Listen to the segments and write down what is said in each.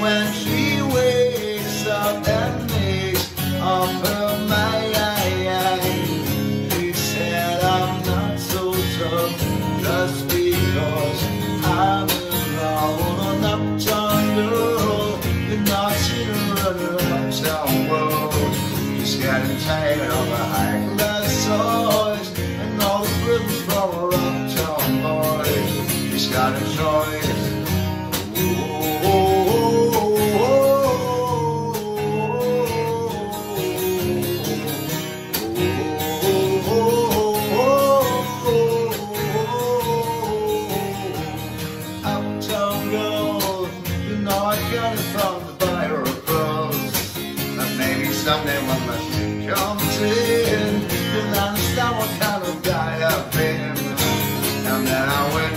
when she wakes up and makes up her mind. He said, I'm not so tough just because I'm alone on uptown girl. You're not sure of uptown world. Just getting tired of a high class toys and all the rhythms from her uptown boys. He's got a choice. someday when my dream comes true, you'll understand what kind of guy I've been. And then I went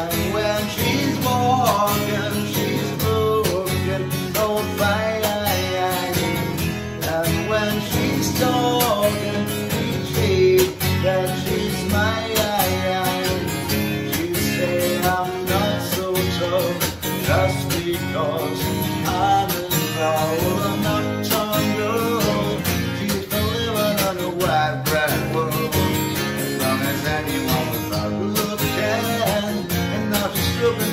And when she's walking She's broken Oh fire And when she's talking She that she children